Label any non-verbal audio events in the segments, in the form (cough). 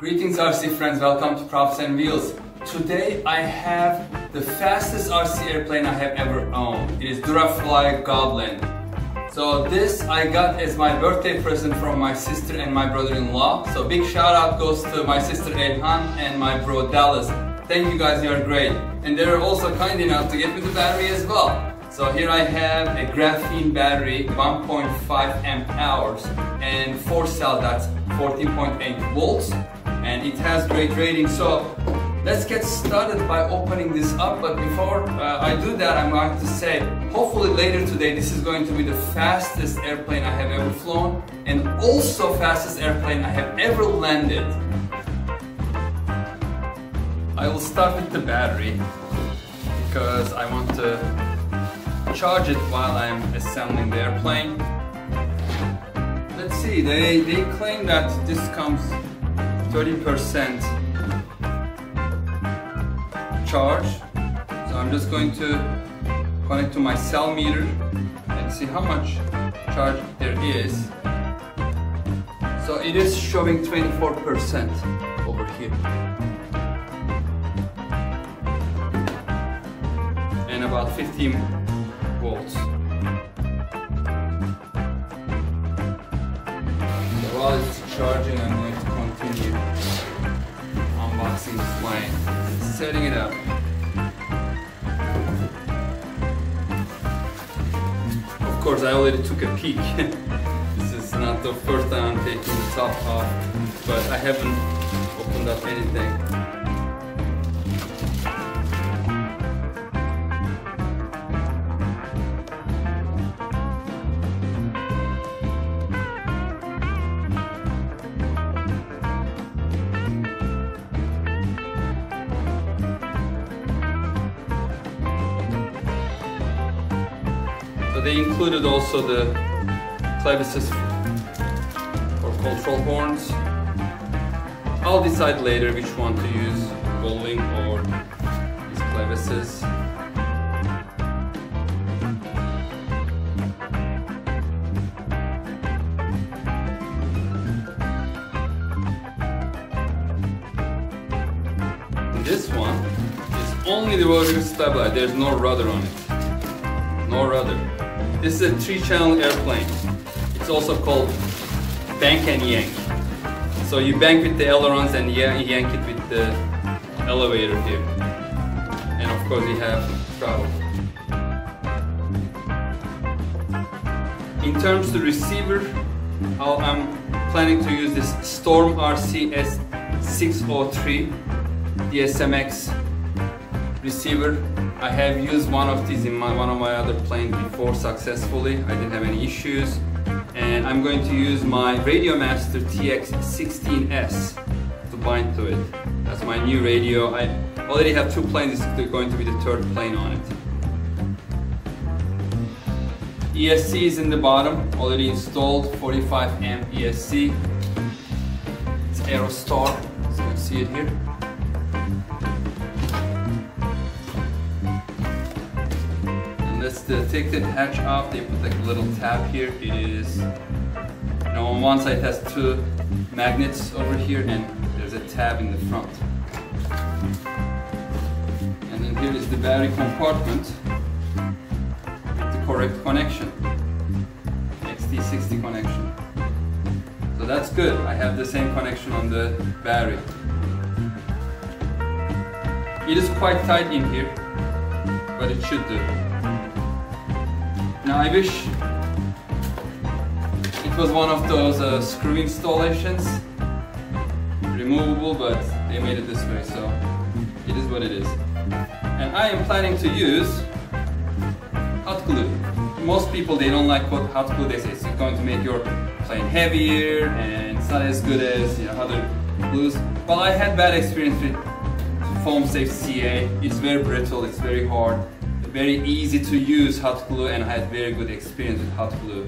Greetings RC friends, welcome to Props and Wheels. Today I have the fastest RC airplane I have ever owned. It is Durafly Goblin. So this I got as my birthday present from my sister and my brother-in-law. So big shout out goes to my sister Elhan and my bro Dallas. Thank you guys, you are great. And they are also kind enough to get me the battery as well. So here I have a graphene battery, 1.5 amp hours and 4 cell, that's 14.8 volts and it has great ratings. So let's get started by opening this up. But before uh, I do that, I'm going to say, hopefully later today, this is going to be the fastest airplane I have ever flown and also fastest airplane I have ever landed. I will start with the battery because I want to charge it while I'm assembling the airplane. Let's see, they, they claim that this comes 30% charge. So I'm just going to connect to my cell meter and see how much charge there is. So it is showing 24% over here. And about 15 volts. So while it's charging, I'm going this setting it up. Of course, I already took a peek. (laughs) this is not the first time I'm taking the top off, but I haven't opened up anything. They included also the clevises or control horns. I'll decide later which one to use, bowling or these clevises. This one is only the rotary stabilizer, there's no rudder on it. No rudder. This is a three-channel airplane. It's also called bank and yank. So you bank with the ailerons and yank it with the elevator here. And of course you have throttle. In terms of the receiver, I'm planning to use this Storm RCS 603 DSMX receiver I have used one of these in my, one of my other planes before successfully. I didn't have any issues. And I'm going to use my Radiomaster TX16S to bind to it. That's my new radio. I already have two planes. Is going to be the third plane on it. ESC is in the bottom, already installed, 45 amp ESC. It's Aerostar, so you can see it here. Let's uh, take the hatch off. They put like a little tab here. It is, you know, on one side has two magnets over here and there's a tab in the front. And then here is the battery compartment with the correct connection. XT60 connection. So that's good. I have the same connection on the battery. It is quite tight in here, but it should do. Now I wish it was one of those uh, screw installations, removable, but they made it this way, so it is what it is. And I am planning to use hot glue. Most people, they don't like what hot glue, they say it's going to make your plane heavier and it's not as good as you know, other glues. Well, I had bad experience with Foam Safe CA. It's very brittle, it's very hard very easy to use hot glue and I had very good experience with hot glue.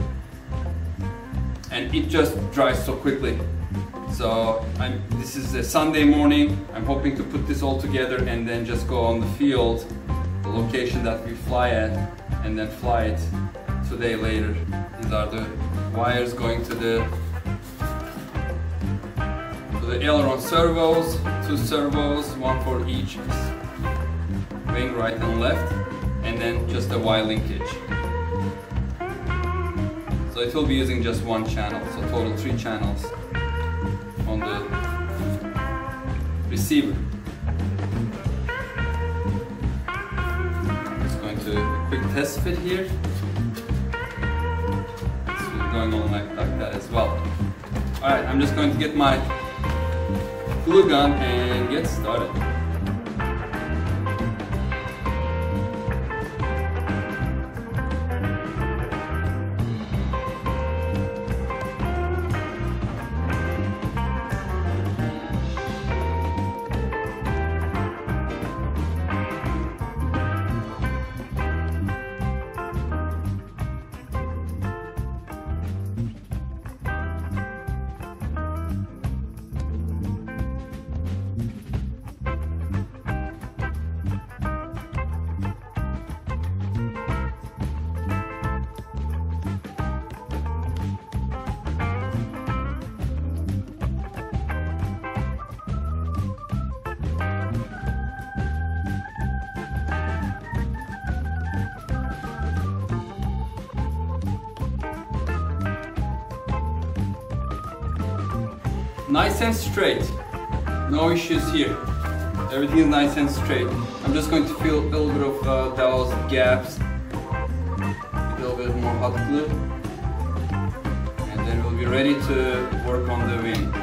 And it just dries so quickly. So I'm, this is a Sunday morning. I'm hoping to put this all together and then just go on the field, the location that we fly at, and then fly it today later. These are the wires going to the to the aileron servos, two servos, one for each wing, right and left, then just a Y linkage. So it will be using just one channel, so total three channels on the receiver. Just going to a quick test fit here. It's going on like, like that as well. Alright, I'm just going to get my glue gun and get started. Nice and straight. No issues here. Everything is nice and straight. I'm just going to fill a little bit of uh, those gaps. A little bit more hot glue. And then we'll be ready to work on the wing.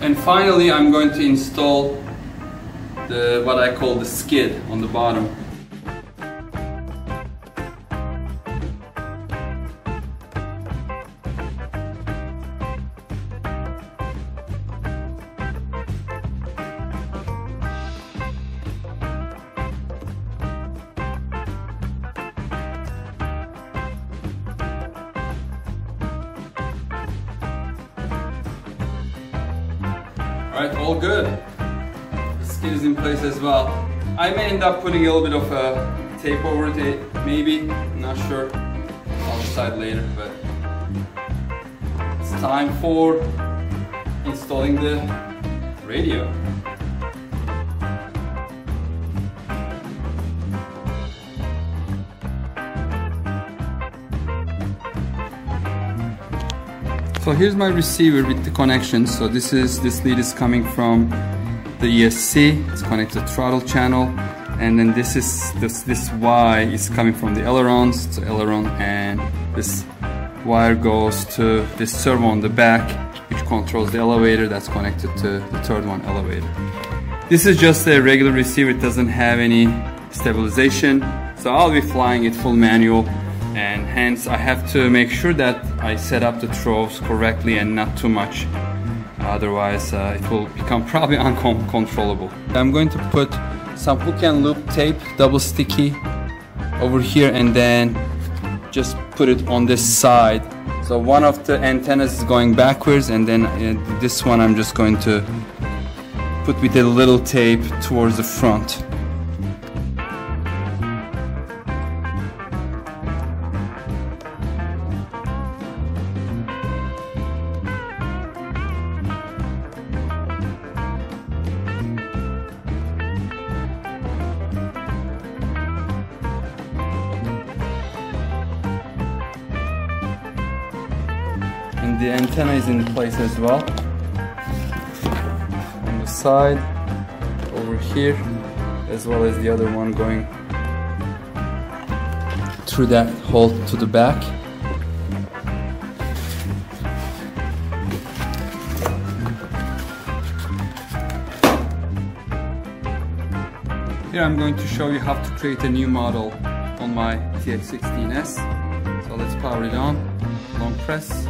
And finally I'm going to install the what I call the skid on the bottom. As well. I may end up putting a little bit of a tape over it, eh, maybe, not sure. I'll decide later, but it's time for installing the radio. So here's my receiver with the connection. So this is this lead is coming from the ESC. It's connected to throttle channel, and then this is this this Y is coming from the ailerons. to aileron, and this wire goes to this servo on the back, which controls the elevator. That's connected to the third one elevator. This is just a regular receiver. It doesn't have any stabilization. So I'll be flying it full manual and hence I have to make sure that I set up the throws correctly and not too much otherwise uh, it will become (laughs) probably uncontrollable. I'm going to put some hook and loop tape double sticky over here and then just put it on this side so one of the antennas is going backwards and then uh, this one I'm just going to put with a little tape towards the front the antenna is in place as well on the side over here as well as the other one going through that hole to the back. Here I'm going to show you how to create a new model on my TX16S. So let's power it on, long press.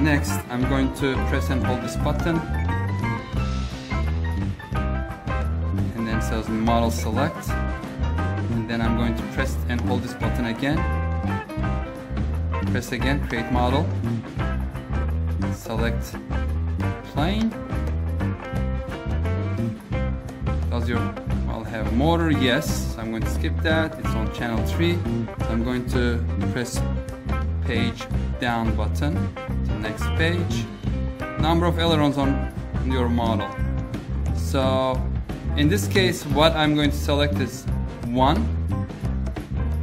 Next I'm going to press and hold this button. And then says model select. And then I'm going to press and hold this button again. Press again, create model select plane. Does your model have motor? Yes. I'm going to skip that. It's on channel 3. So I'm going to press page down button. Next page. Number of ailerons on your model. So in this case, what I'm going to select is one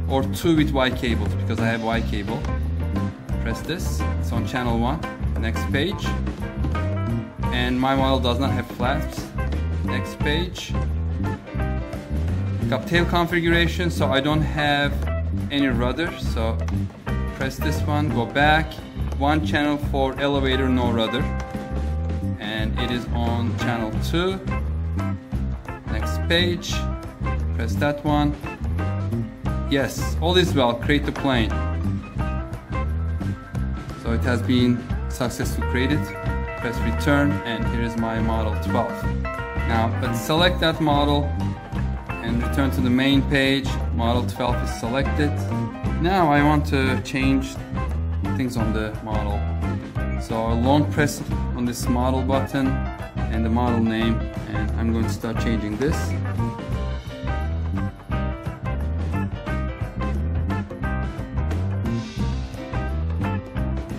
or two with Y cables because I have Y cable. Press this. It's on channel 1 next page and my model does not have flaps next page got tail configuration so I don't have any rudder so press this one go back one channel for elevator no rudder and it is on channel 2 next page press that one yes all is well create the plane so it has been successfully created. Press return and here is my model 12. Now let's select that model and return to the main page. Model 12 is selected. Now I want to change things on the model. So I'll long press on this model button and the model name and I'm going to start changing this.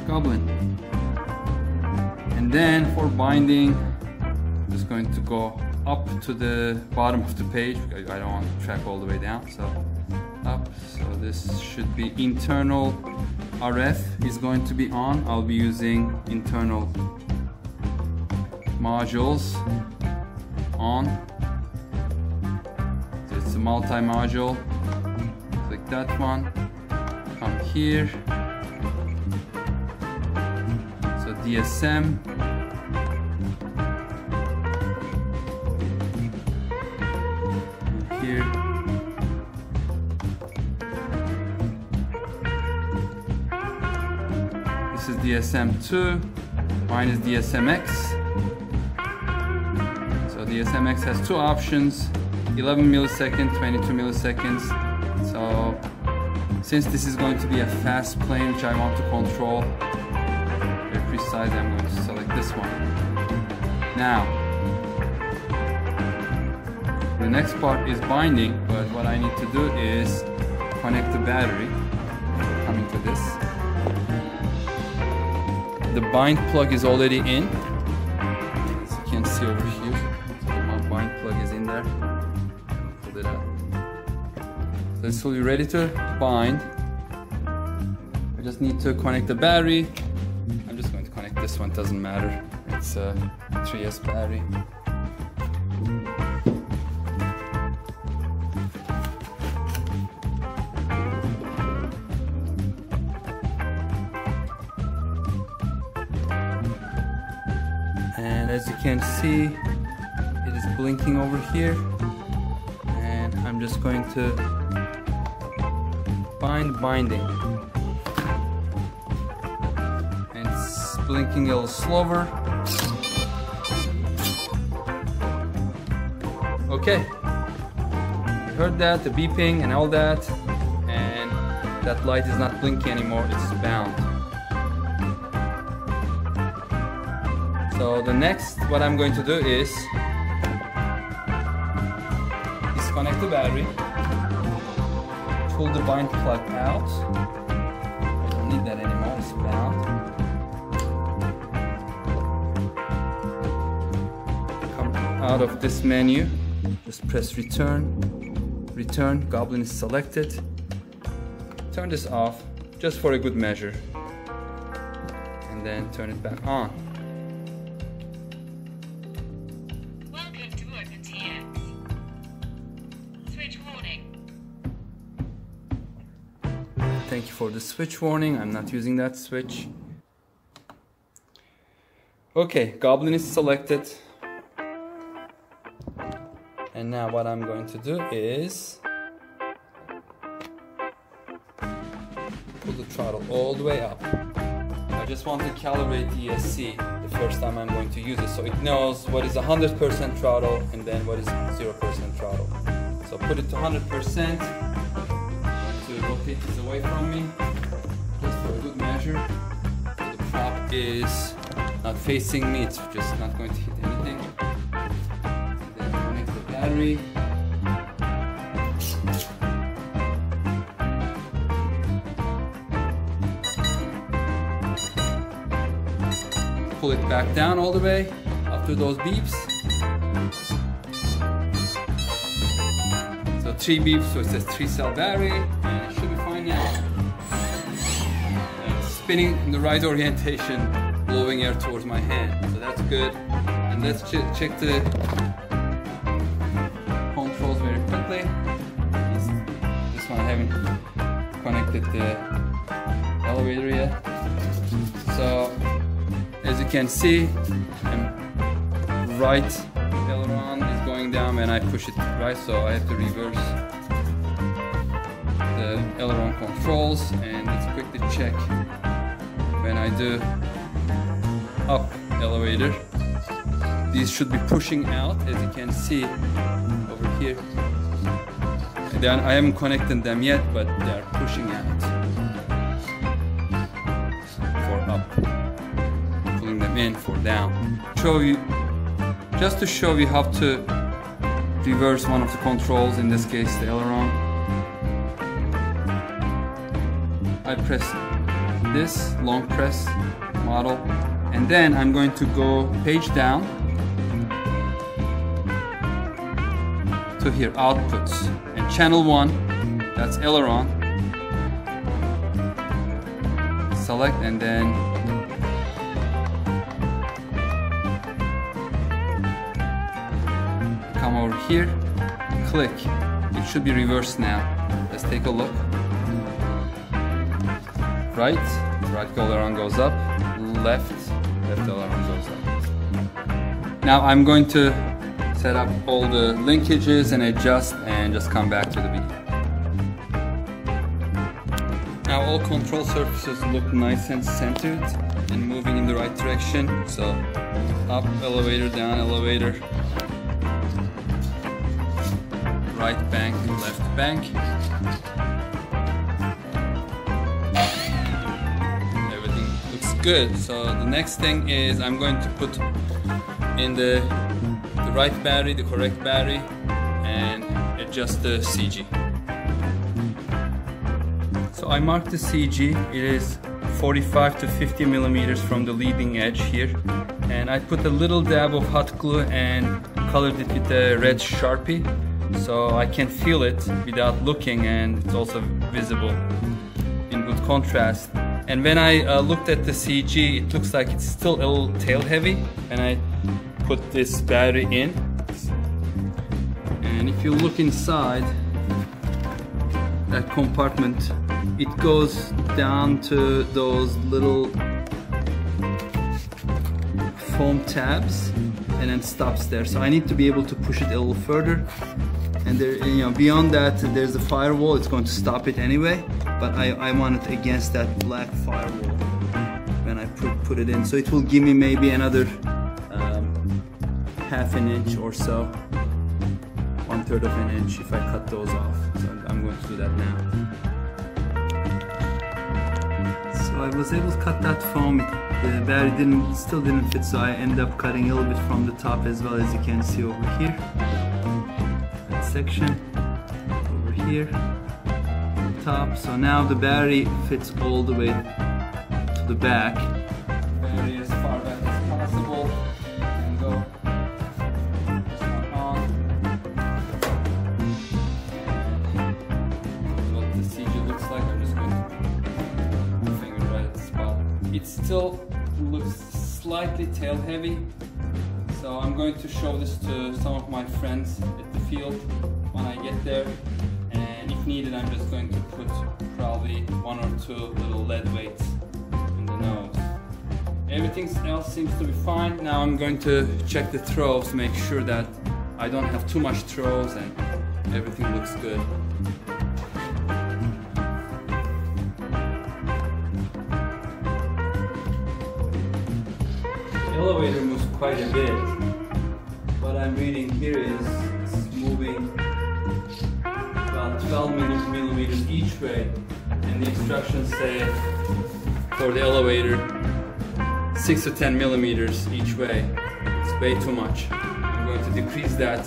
Goblin. And then for binding, I'm just going to go up to the bottom of the page I don't want to track all the way down. So up, so this should be internal RF is going to be on. I'll be using internal modules on. So it's a multi-module. Click that one. Come here. So DSM DSM2, minus DSMX. So the DSMX has two options, 11 milliseconds, 22 milliseconds. So since this is going to be a fast plane which I want to control very precise, I'm going to select this one. Now, the next part is binding, but what I need to do is connect the battery, coming to this the bind plug is already in. As you can see over here my bind plug is in there. Pull it out. So it's fully ready to bind. I just need to connect the battery. I'm just going to connect this one doesn't matter. It's a 3S battery as you can see it is blinking over here. And I'm just going to bind binding. And it's blinking a little slower. Okay. You heard that the beeping and all that. And that light is not blinking anymore it's bound So the next, what I'm going to do is disconnect the battery, pull the bind plug out. I don't need that anymore, it's bound. Come out of this menu, just press return, return, Goblin is selected. Turn this off, just for a good measure. And then turn it back on. Thank you for the switch warning. I'm not using that switch. Okay, Goblin is selected. And now what I'm going to do is pull the throttle all the way up. I just want to calibrate the ESC the first time I'm going to use it so it knows what is 100% throttle and then what is 0% throttle. So put it to 100% to away from me just for a good measure. So the prop is not facing me, it's just not going to hit anything. And then connect the battery. Pull it back down all the way after those beeps. So three beeps, so it says three cell battery, spinning in the right orientation blowing air towards my hand. So that's good. And let's ch check the controls very quickly. This, one I haven't connected the elevator yet. So as you can see, I'm right aileron is going down and I push it right, so I have to reverse the aileron controls and let's quickly check when I do up elevator. These should be pushing out as you can see over here. Then I haven't connected them yet, but they are pushing out for up, pulling them in for down. Show you, just to show you how to reverse one of the controls, in this case the aileron. I press this long press model. And then I'm going to go page down to here outputs. And channel 1 that's aileron. Select and then come over here. Click. It should be reversed now. Let's take a look right right aileron goes up left left aileron goes up. Now I'm going to set up all the linkages and adjust and just come back to the video now all control surfaces look nice and centered and moving in the right direction. So up elevator down elevator. Right bank left bank good. So the next thing is I'm going to put in the, the right battery, the correct battery, and adjust the CG. So I marked the CG. It is 45 to 50 millimeters from the leading edge here. And I put a little dab of hot glue and colored it with a red Sharpie. So I can feel it without looking and it's also visible in good contrast. And when I uh, looked at the CG, it looks like it's still a little tail heavy. And I put this battery in. And if you look inside that compartment, it goes down to those little foam tabs and then stops there. So I need to be able to push it a little further. And there, you know, beyond that, there's a firewall. It's going to stop it anyway but I, I want it against that black firewall when I put, put it in. So it will give me maybe another um, half an inch or so, one third of an inch if I cut those off. So I'm going to do that now. So I was able to cut that foam. The battery didn't, still didn't fit, so I ended up cutting a little bit from the top as well as you can see over here. That section over here top. So now the battery fits all the way to the back. Battery as far back as possible. And go on. What the CG looks like, I'm just going to finger right at the spot. It still looks slightly tail heavy. So I'm going to show this to some of my friends at the field when I get there needed, I'm just going to put probably one or two little lead weights in the nose. Everything else seems to be fine. Now I'm going to check the throws, to make sure that I don't have too much throws and everything looks good. The elevator moves quite a bit. What I'm reading here is 12 millimeters each way and the instructions say for the elevator 6 to 10 millimeters each way. It's way too much. I'm going to decrease that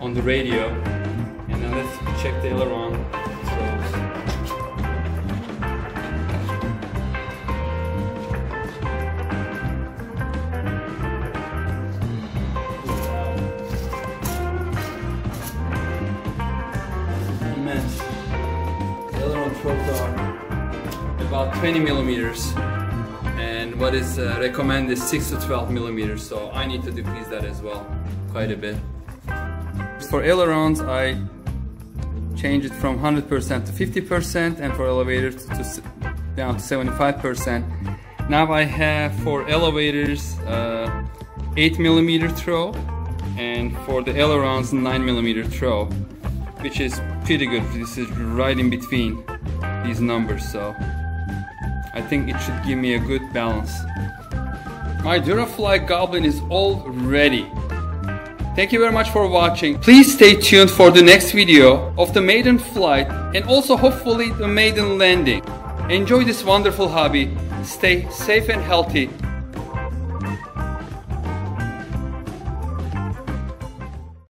on the radio and then let's check the aileron. 20 millimeters and what is uh, recommended is 6 to 12 millimeters so I need to decrease that as well quite a bit. For ailerons I change it from 100% to 50% and for elevators to, down to 75%. Now I have for elevators uh, 8 millimeter throw and for the ailerons 9 millimeter throw which is pretty good. This is right in between these numbers so I think it should give me a good balance. My Durafly Goblin is all ready. Thank you very much for watching. Please stay tuned for the next video of the maiden flight and also hopefully the maiden landing. Enjoy this wonderful hobby. Stay safe and healthy.